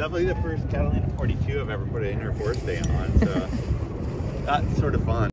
Definitely the first Catalina 42 I've ever put an inner forestay on, so that's sort of fun.